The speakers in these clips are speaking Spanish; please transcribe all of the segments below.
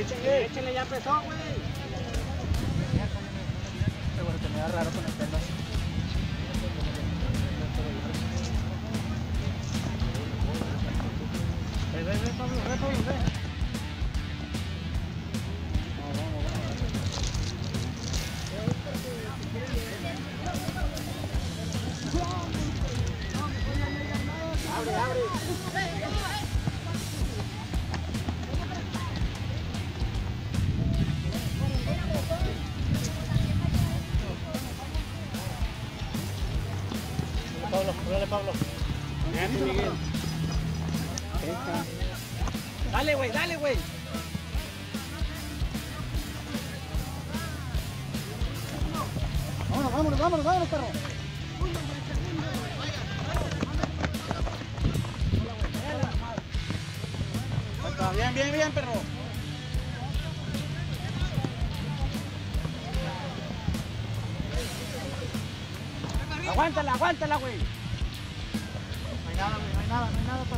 Échenle, ya empezó, güey. Seguro que me da raro con el pelo. Ve, ve, ve, Pablo, ve, Pablo, ve. Abre, abre. Vámonos, vámonos, vámonos, perro. Bien, bien, bien, perro. Aguántala, aguántala, güey. No hay nada, güey, no hay nada, no hay nada, pa.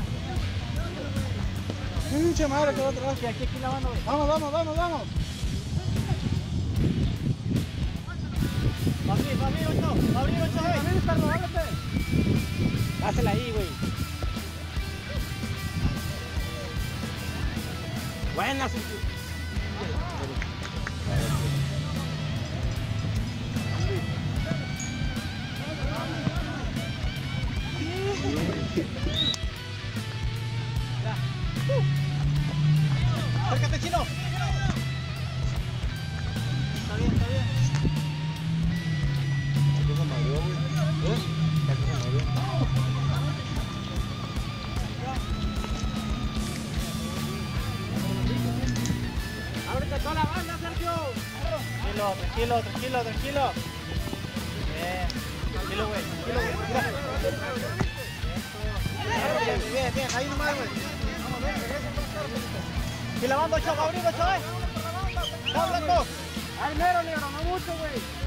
Pinche madre, aquí, aquí la mano, güey. Vamos, vamos, vamos, vamos. Va a abrir, va a abrir, ocho. Va a abrir, ocho, güey. También, perro, háblate. Dásela ahí, güey. Buena, sí. Acércate, chino. Tranquilo, tranquilo, tranquilo. Bien. Güey. Tranquilo, güey. Bien, bien, bien. Ahí nomás, güey. Y la banda, ocho, va a abrir, ocho, eh. ¡Va, Blanco! Al mero, negro, no mucho, güey.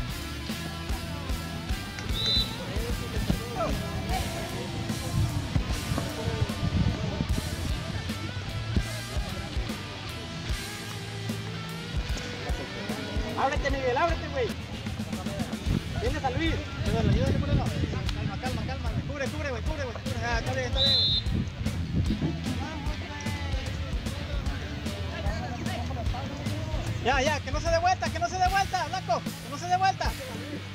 Ábrete, Miguel, ábrete, güey. Vienes a Luis. Ayúdalo, ayúdalo, ponelo. Calma, calma, calma. Cubre, cubre, güey, cubre, güey. cubre. Ah, está bien, está bien. Ya, ya, que no se dé vuelta, que no se dé vuelta, Blanco. Que no se dé vuelta.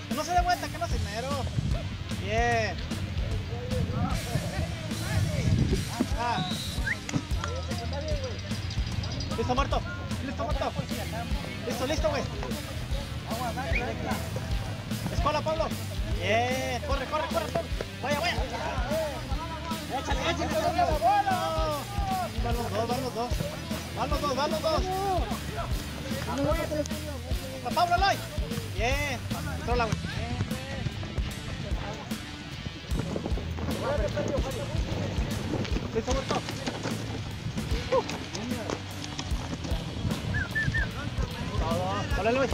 Que no se dé vuelta, que no se mero. Bien. Ah. Listo, muerto. Listo, muerto. Listo, listo, güey. Escuela, Pablo. Bien. Corre, corre, corre. Vaya, vaya. Échale, échale, ¡Van Sergio. los dos, van los dos. Van los dos, van los dos. A Pablo Eloy. Bien. Controla, güey. Listo, muerto. Hola, Luis.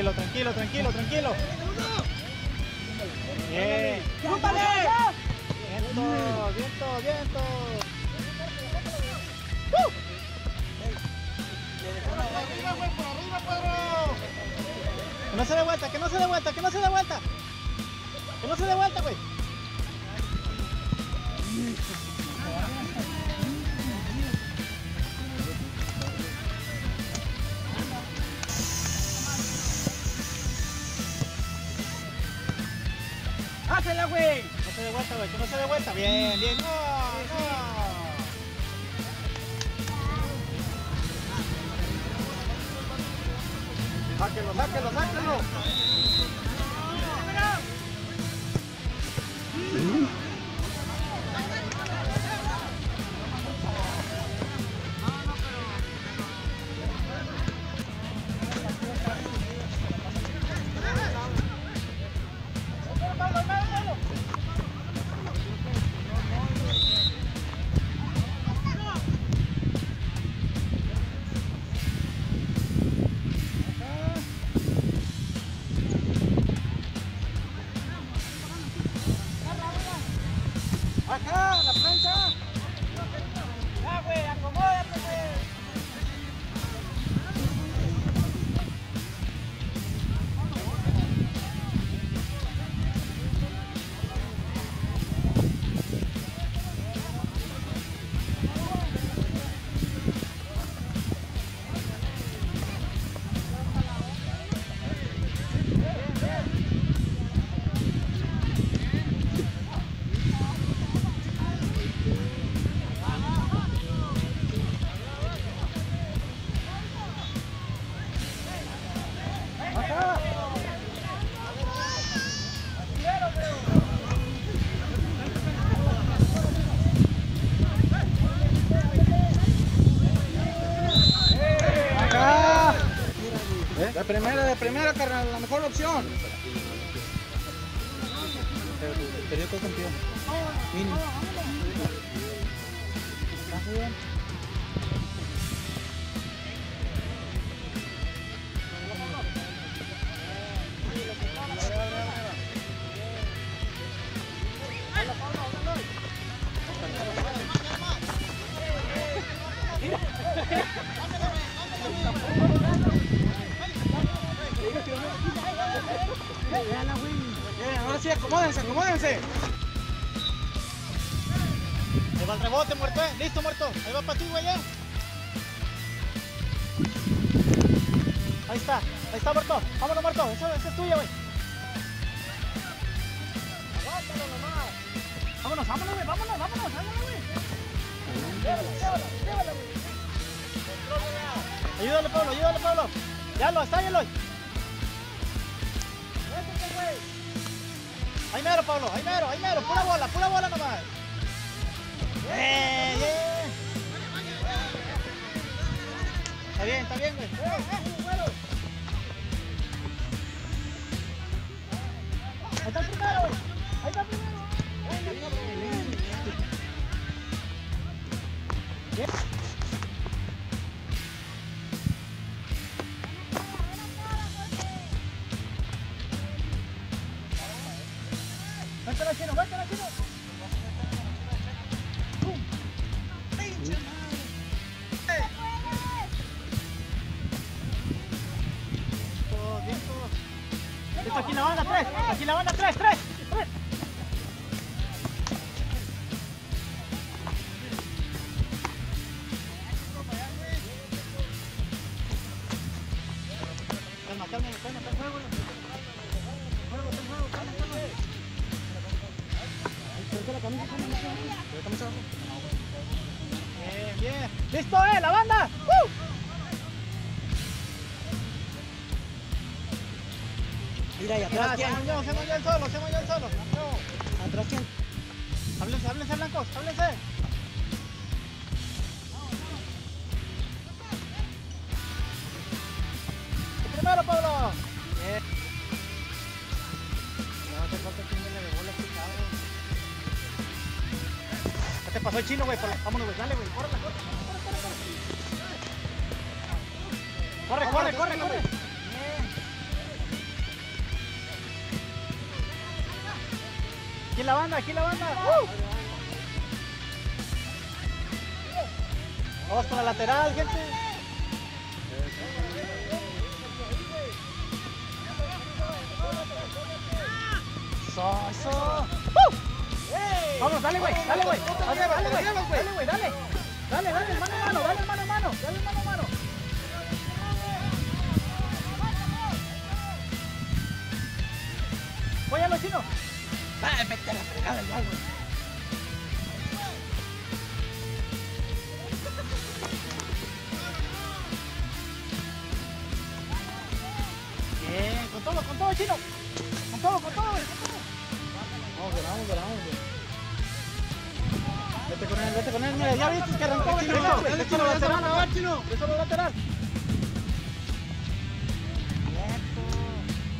Tranquilo, tranquilo, tranquilo, tranquilo. Bien. Viento, viento, viento. Que no se dé vuelta, que no se dé vuelta, que no se dé vuelta. Que no se dé vuelta, güey. No se dé vuelta, güey, que no se dé vuelta. Bien, bien. No, no. ¡Sáquenlo, sáquenlo, sáquenlo! Primera, carnal, la mejor opción. Perdió todo campeón. Mínimo. Listo, muerto. Ahí va para ti, güey. Ahí está, ahí está, muerto. Vámonos, muerto. Eso, eso es tuyo, güey. Vámonos, vámonos, güey, vámonos, vámonos, vámonos, güey. Ayúdale, Pablo, ayúdale, Pablo. Ya lo, está, ya lo. Ahí mero, Pablo, ahí mero, ahí mero, pura bola, pura bola nomás. Bien, bien. Está bien, está bien, güey. Ahí está el primero. Ahí está el primero. Bien. Vente aquí la banda, tres. Aquí la banda, tres, tres. Pasó el chino, güey. por Vámonos, güey. Dale, güey. Corre, corre, corre, corre, corre, corre, corre. Aquí la banda, aquí la banda. ¡Uh! Vamos con la lateral, gente. Eso, eso. ¡Uh! Vamos, dale, güey, dale, güey. Dale, dale, güey. Dale, güey, dale. Dale, dale, mano a mano, dale mano a mano, dale mano a mano. Voy a los chinos. Ah, vete a la fregada ya, güey. Bien, con todo, con todo, chino. Con todo, con todo, güey. Vamos, güey, vamos, güey. Vete con él, vete con él. Mira, ya viste que arrancó el chino. Chino, lateral, a.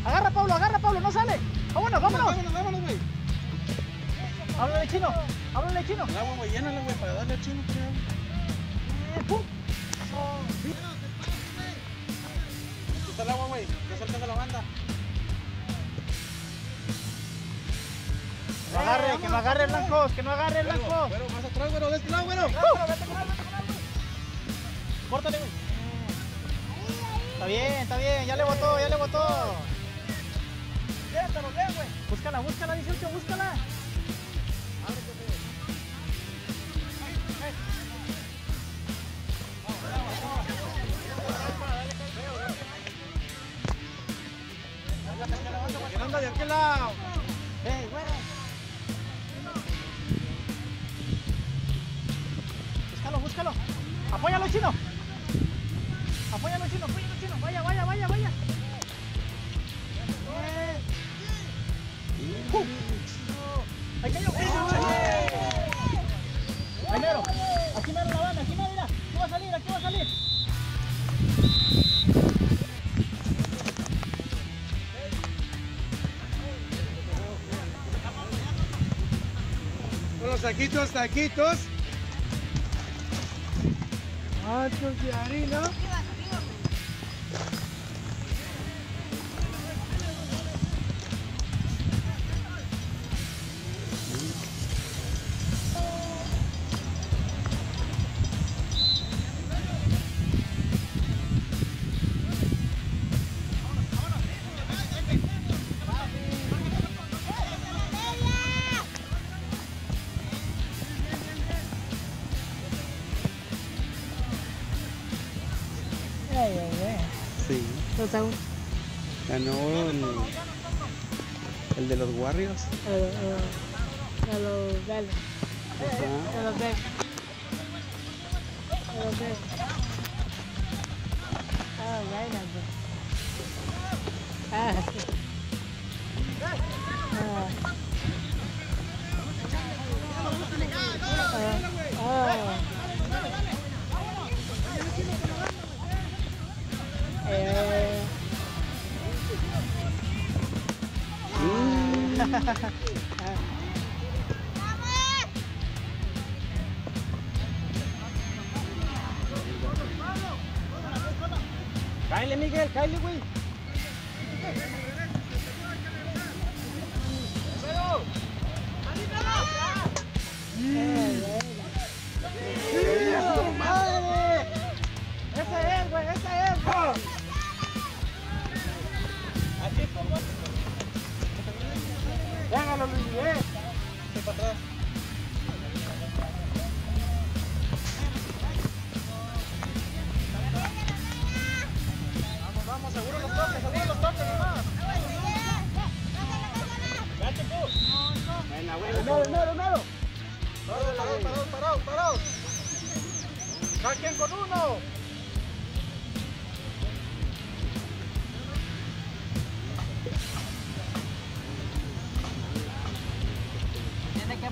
Agarra, Pablo, agarra, Pablo, no sale. Vámonos, vámonos. Vámonos, vámonos, güey. Háblale chino, háblale chino. El agua, güey, llénala, güey, para darle al chino, creo. Eh, está el agua, güey. Ya se alcanza la banda. Agarre, que no agarre blancos, que no agarre blancos. Bueno, más atrás, bueno, de este lado, bueno. Córtale, güey. Está bien, está bien, ya le botó, ya le botó. Bien, güey. Búscala, búscala, 18, búscala. ¿Quién anda de aquel lado? Apóyalo, chino. Apóyalo, chino, apóyalo, chino. Vaya, vaya, vaya, vaya. Eh. Uh. Ahí cayó. Ahí mero. Aquí mero la banda, aquí mero, mira. Aquí va a salir, aquí va a salir. Con los taquitos, taquitos. हाथ क्योंकि आ रही ना Machos de harina. Sí, ganó el, el de los Warriors. A los verdes, Ajá. a los verdes. A los verdes. Ah, bueno, pues. Ah. Ah. Ah. Eh, Cáele, Miguel, cáele, güey.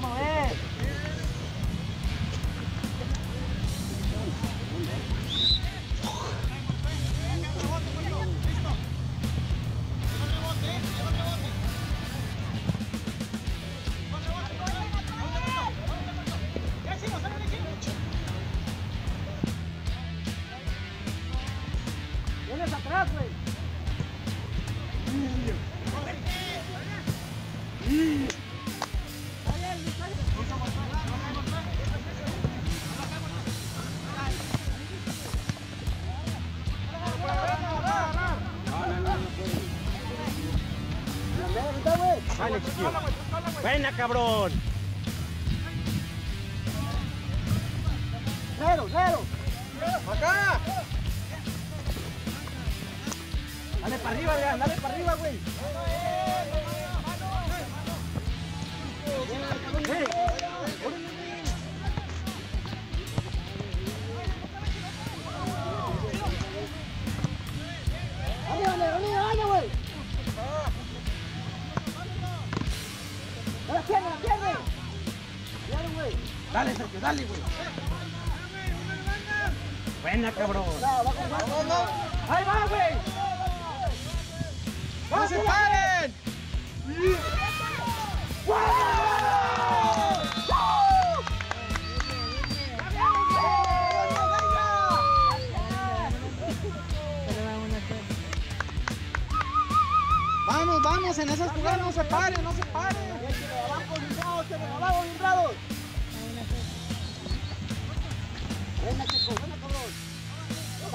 Tiene Cabrón. Cero, cero. Acá. Dale para arriba, dale para arriba, güey. Ey, ¡Dale, dale, Dale, Sergio, dale, güey. Buena, cabrón. ¡Ahí va, güey! ¡No se paren! vamos. Vamos, en esas jugadas no se pare, no se pare.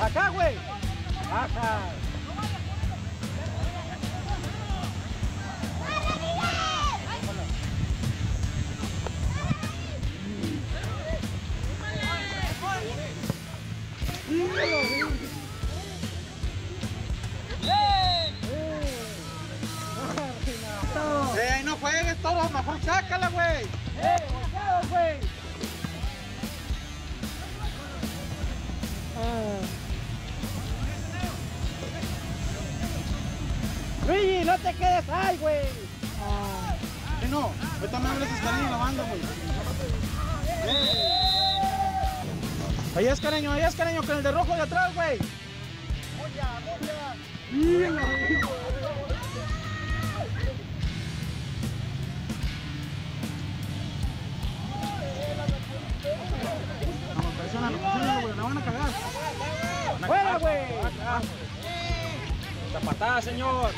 Acá, güey. Baja. Ahí es cariño, ahí es cariño, con el de rojo de atrás, güey. Vamos, presiónalo, presiónalo, güey, la van a cagar. ¡Fuera, güey! Esta patada, señor.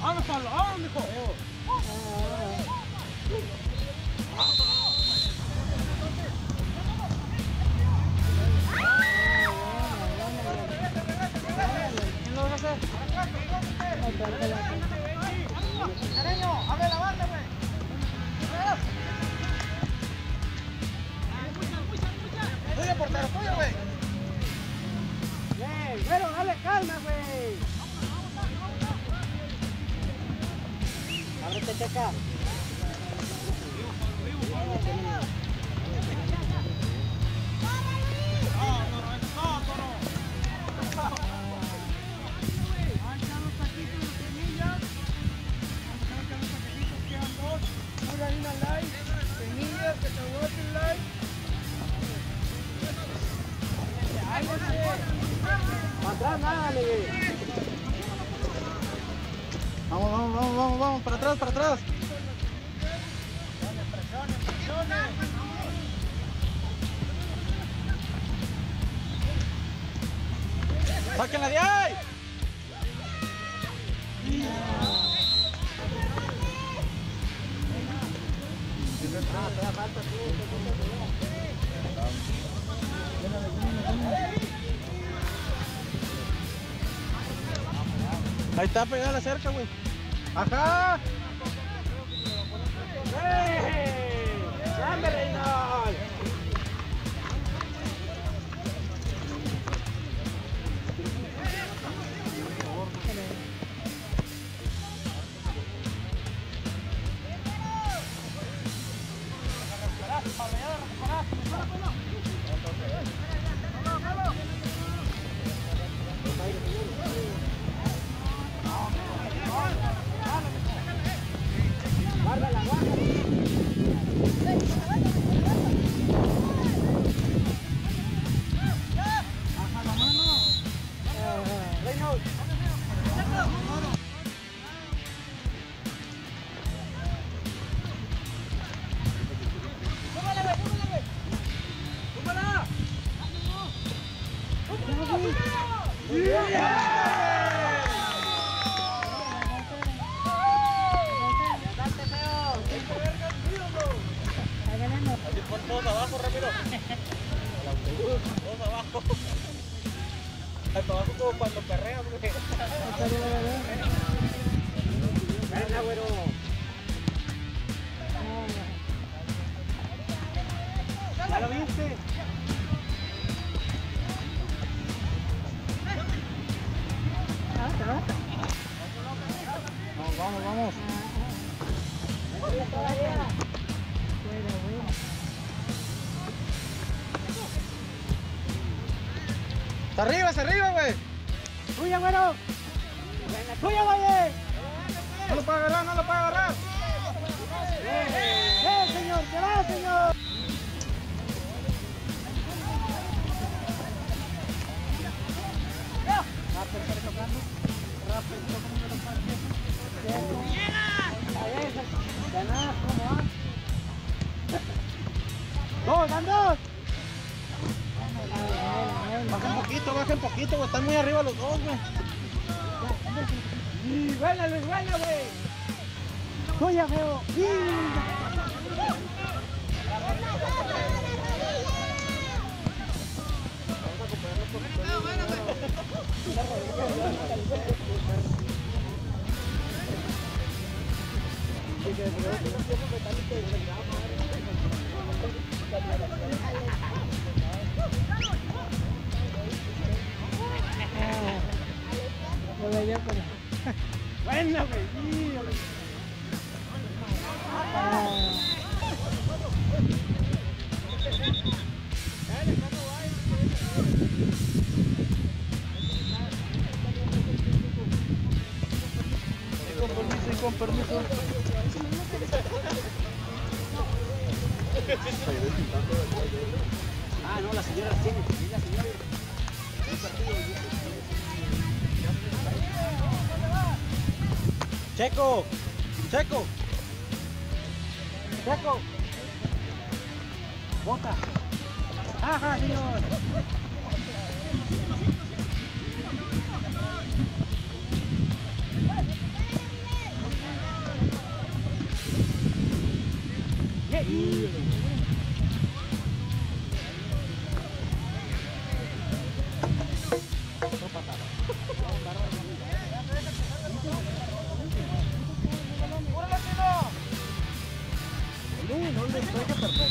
¡Vamos, Pablo! ¡Vamos, mijo! Pelota. ¡Cariño, abre la banda, güey! ¡Tuyo, portero, tuyo, güey! ¡Bien! ¡Pero dale calma, güey! ¡Ábrete, checa! Ahí está pegada la cerca, güey. Ajá. ¡Ey! ¡Llame, Reynold! Viste? Vamos, vamos, vamos. Güey. ¡Hasta arriba, hasta arriba, güey! ¡Tuya, güero! ¡Tuya, Valle! No lo puede agarrar, no lo puede agarrar. ¡Dos, van dos! Baja un poquito, baja un poquito, güey. Están muy arriba los dos, güey. ¡Y buena, Luis, buena, güey! ¡Tuya, feo! Buena, güey. Con permiso. Ah, no, la señora tiene. La señora. Checo, Checo. Checo. Bota. Ajá, señor. Al río Ramiro. No